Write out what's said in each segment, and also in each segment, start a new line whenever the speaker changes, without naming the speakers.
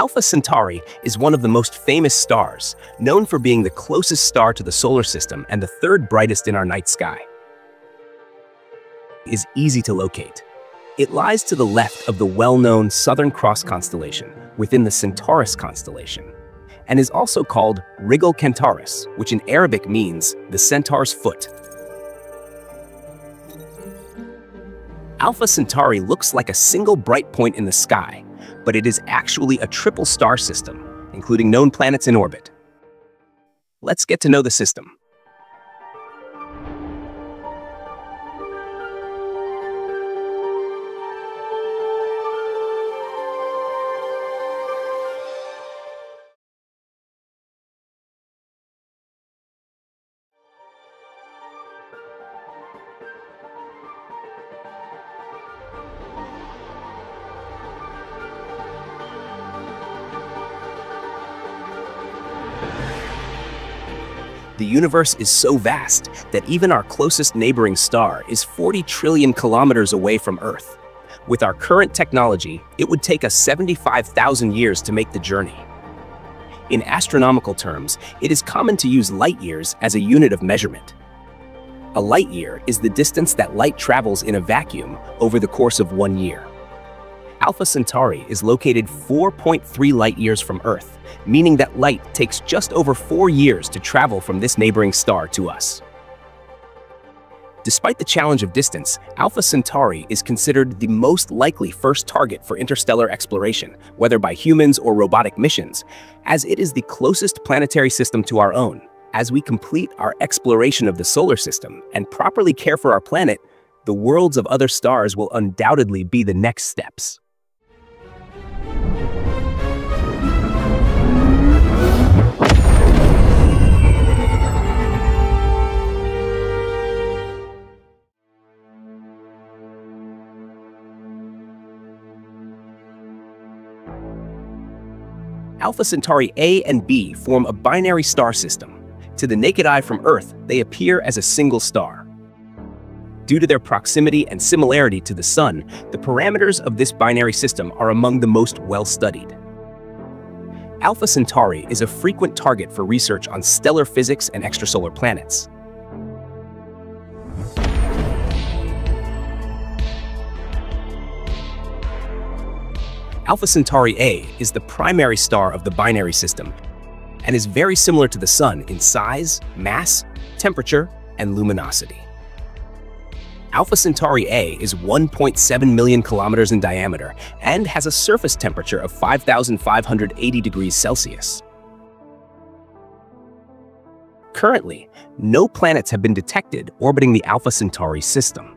Alpha Centauri is one of the most famous stars, known for being the closest star to the solar system and the third brightest in our night sky. It is easy to locate. It lies to the left of the well-known Southern Cross constellation within the Centaurus constellation, and is also called Rigel Kentaurus, which in Arabic means the centaur's foot. Alpha Centauri looks like a single bright point in the sky, but it is actually a triple star system, including known planets in orbit. Let's get to know the system. The universe is so vast that even our closest neighboring star is 40 trillion kilometers away from Earth. With our current technology, it would take us 75,000 years to make the journey. In astronomical terms, it is common to use light years as a unit of measurement. A light year is the distance that light travels in a vacuum over the course of one year. Alpha Centauri is located 4.3 light years from Earth, meaning that light takes just over four years to travel from this neighboring star to us. Despite the challenge of distance, Alpha Centauri is considered the most likely first target for interstellar exploration, whether by humans or robotic missions, as it is the closest planetary system to our own. As we complete our exploration of the solar system and properly care for our planet, the worlds of other stars will undoubtedly be the next steps. Alpha Centauri A and B form a binary star system. To the naked eye from Earth, they appear as a single star. Due to their proximity and similarity to the Sun, the parameters of this binary system are among the most well-studied. Alpha Centauri is a frequent target for research on stellar physics and extrasolar planets. Alpha Centauri A is the primary star of the binary system and is very similar to the Sun in size, mass, temperature, and luminosity. Alpha Centauri A is 1.7 million kilometers in diameter and has a surface temperature of 5,580 degrees Celsius. Currently, no planets have been detected orbiting the Alpha Centauri system.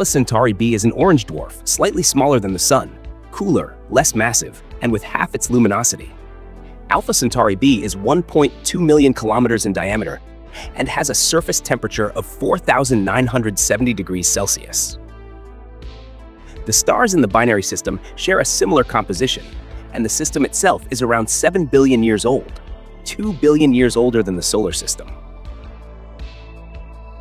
Alpha Centauri b is an orange dwarf, slightly smaller than the Sun, cooler, less massive, and with half its luminosity. Alpha Centauri b is 1.2 million kilometers in diameter and has a surface temperature of 4,970 degrees Celsius. The stars in the binary system share a similar composition, and the system itself is around 7 billion years old, 2 billion years older than the solar system.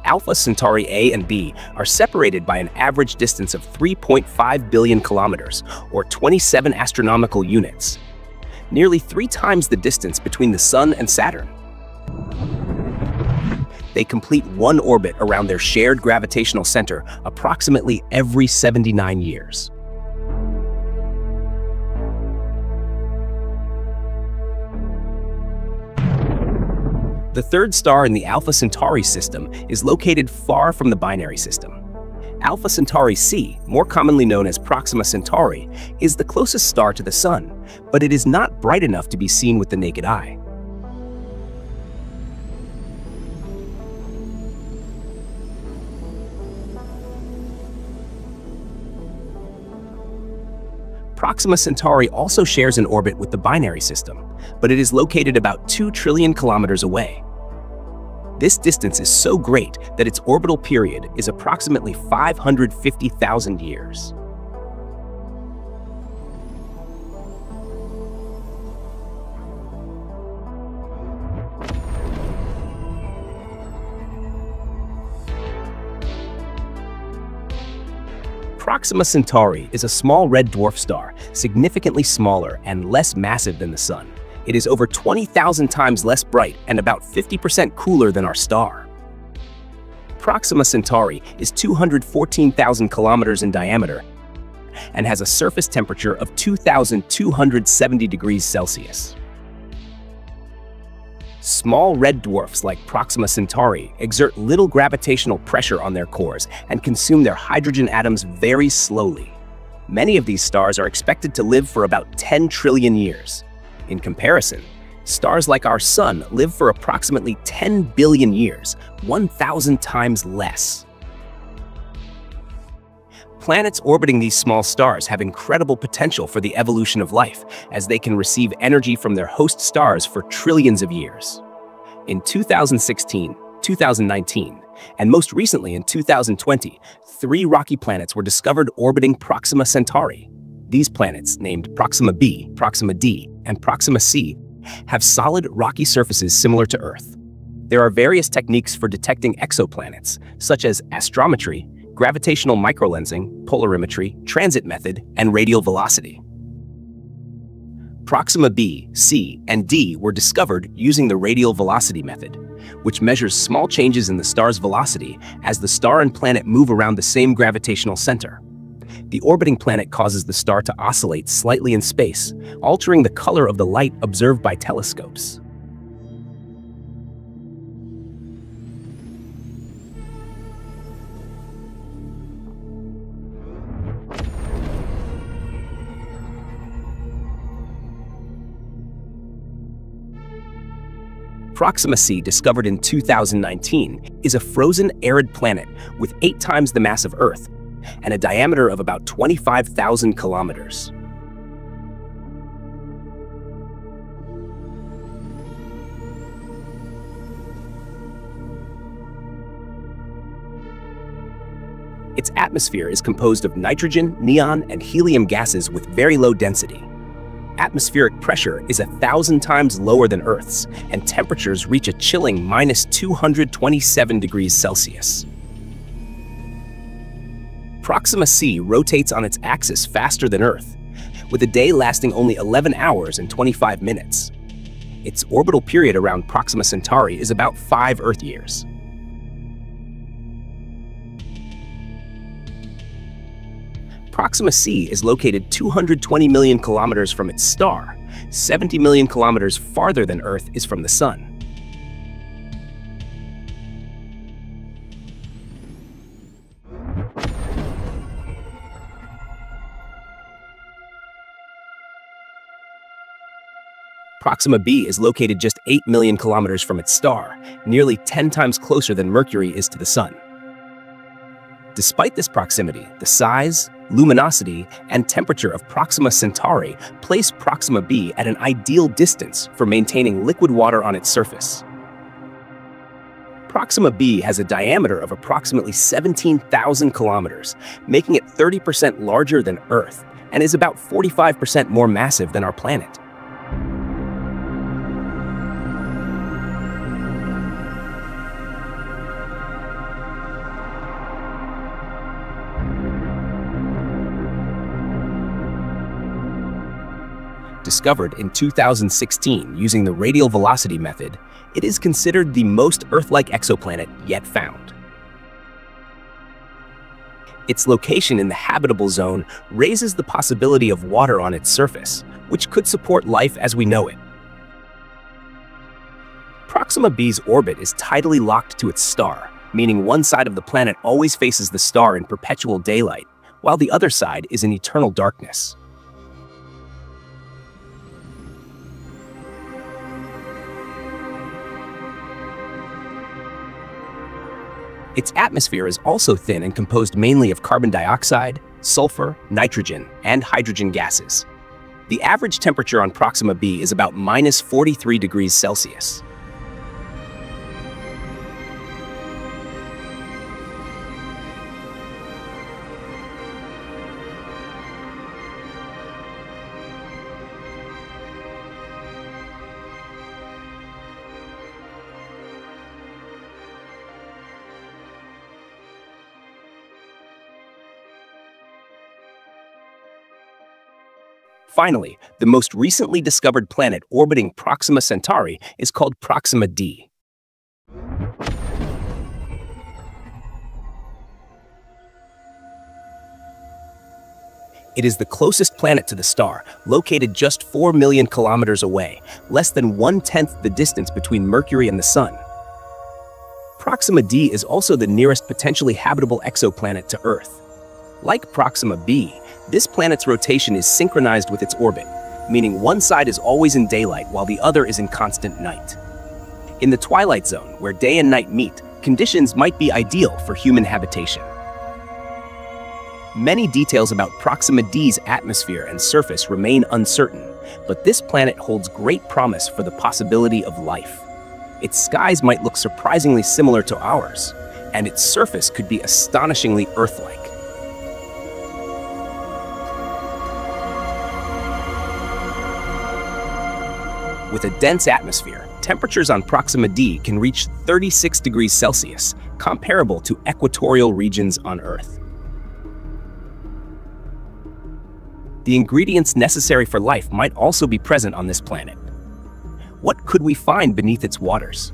Alpha Centauri A and B are separated by an average distance of 3.5 billion kilometers, or 27 astronomical units, nearly three times the distance between the Sun and Saturn. They complete one orbit around their shared gravitational center approximately every 79 years. The third star in the Alpha Centauri system is located far from the binary system. Alpha Centauri c, more commonly known as Proxima Centauri, is the closest star to the Sun, but it is not bright enough to be seen with the naked eye. Proxima Centauri also shares an orbit with the binary system, but it is located about 2 trillion kilometers away. This distance is so great that its orbital period is approximately 550,000 years. Proxima Centauri is a small red dwarf star, significantly smaller and less massive than the Sun. It is over 20,000 times less bright and about 50% cooler than our star. Proxima Centauri is 214,000 kilometers in diameter and has a surface temperature of 2,270 degrees Celsius. Small red dwarfs like Proxima Centauri exert little gravitational pressure on their cores and consume their hydrogen atoms very slowly. Many of these stars are expected to live for about 10 trillion years. In comparison, stars like our Sun live for approximately 10 billion years, 1,000 times less. Planets orbiting these small stars have incredible potential for the evolution of life, as they can receive energy from their host stars for trillions of years. In 2016, 2019, and most recently in 2020, three rocky planets were discovered orbiting Proxima Centauri. These planets, named Proxima b, Proxima d, and Proxima c, have solid rocky surfaces similar to Earth. There are various techniques for detecting exoplanets, such as astrometry, gravitational microlensing, polarimetry, transit method, and radial velocity. Proxima b, c, and d were discovered using the radial velocity method, which measures small changes in the star's velocity as the star and planet move around the same gravitational center. The orbiting planet causes the star to oscillate slightly in space, altering the color of the light observed by telescopes. Proxima c, discovered in 2019, is a frozen, arid planet with eight times the mass of Earth and a diameter of about 25,000 kilometers. Its atmosphere is composed of nitrogen, neon, and helium gases with very low density atmospheric pressure is a thousand times lower than Earth's, and temperatures reach a chilling minus 227 degrees Celsius. Proxima c rotates on its axis faster than Earth, with a day lasting only 11 hours and 25 minutes. Its orbital period around Proxima Centauri is about 5 Earth years. Proxima c is located 220 million kilometers from its star. 70 million kilometers farther than Earth is from the Sun. Proxima b is located just 8 million kilometers from its star, nearly 10 times closer than Mercury is to the Sun. Despite this proximity, the size, luminosity, and temperature of Proxima Centauri place Proxima b at an ideal distance for maintaining liquid water on its surface. Proxima b has a diameter of approximately 17,000 kilometers, making it 30% larger than Earth, and is about 45% more massive than our planet. Discovered in 2016 using the radial velocity method, it is considered the most Earth-like exoplanet yet found. Its location in the habitable zone raises the possibility of water on its surface, which could support life as we know it. Proxima b's orbit is tidally locked to its star, meaning one side of the planet always faces the star in perpetual daylight, while the other side is in eternal darkness. Its atmosphere is also thin and composed mainly of carbon dioxide, sulfur, nitrogen, and hydrogen gases. The average temperature on Proxima b is about minus 43 degrees Celsius. Finally, the most recently discovered planet orbiting Proxima Centauri is called Proxima d. It is the closest planet to the star, located just 4 million kilometers away, less than one-tenth the distance between Mercury and the Sun. Proxima d is also the nearest potentially habitable exoplanet to Earth. Like Proxima b, this planet's rotation is synchronized with its orbit, meaning one side is always in daylight while the other is in constant night. In the twilight zone, where day and night meet, conditions might be ideal for human habitation. Many details about Proxima D's atmosphere and surface remain uncertain, but this planet holds great promise for the possibility of life. Its skies might look surprisingly similar to ours, and its surface could be astonishingly Earth-like. With a dense atmosphere, temperatures on Proxima d can reach 36 degrees Celsius, comparable to equatorial regions on Earth. The ingredients necessary for life might also be present on this planet. What could we find beneath its waters?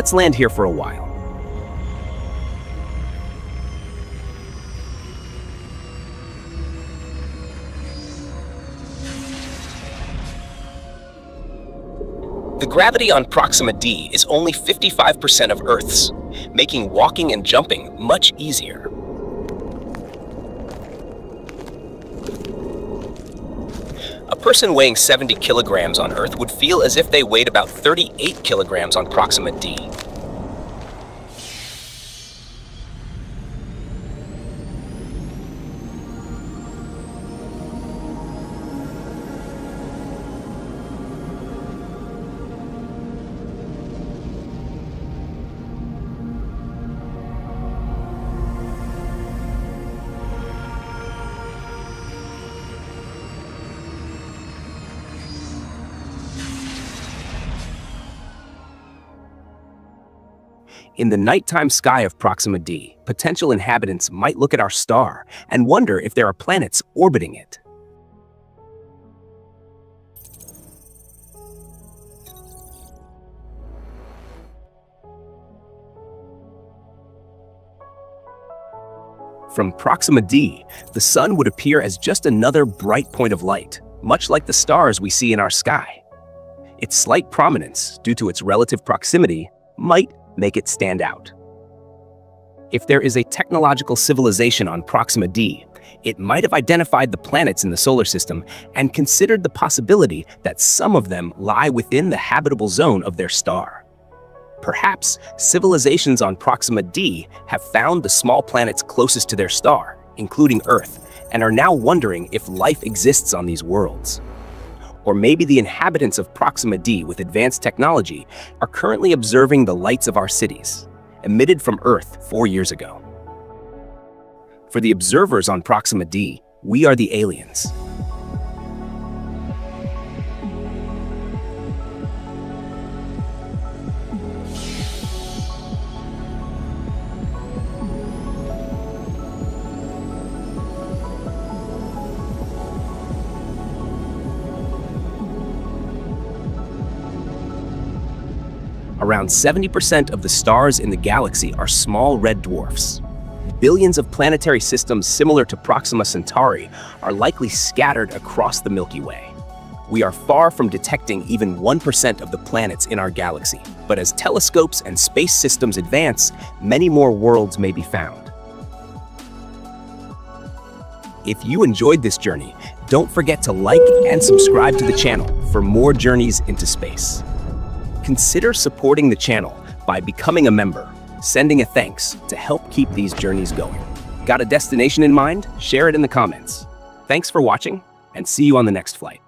Let's land here for a while. The gravity on Proxima d is only 55% of Earth's, making walking and jumping much easier. Person weighing 70 kilograms on Earth would feel as if they weighed about 38 kilograms on Proxima d. In the nighttime sky of Proxima d, potential inhabitants might look at our star and wonder if there are planets orbiting it. From Proxima d, the sun would appear as just another bright point of light, much like the stars we see in our sky. Its slight prominence, due to its relative proximity, might make it stand out. If there is a technological civilization on Proxima d, it might have identified the planets in the solar system and considered the possibility that some of them lie within the habitable zone of their star. Perhaps civilizations on Proxima d have found the small planets closest to their star, including Earth, and are now wondering if life exists on these worlds. Or maybe the inhabitants of Proxima d with advanced technology are currently observing the lights of our cities, emitted from Earth four years ago. For the observers on Proxima d, we are the aliens. Around 70% of the stars in the galaxy are small red dwarfs. Billions of planetary systems similar to Proxima Centauri are likely scattered across the Milky Way. We are far from detecting even 1% of the planets in our galaxy, but as telescopes and space systems advance, many more worlds may be found. If you enjoyed this journey, don't forget to like and subscribe to the channel for more journeys into space consider supporting the channel by becoming a member sending a thanks to help keep these journeys going. Got a destination in mind? Share it in the comments. Thanks for watching, and see you on the next flight.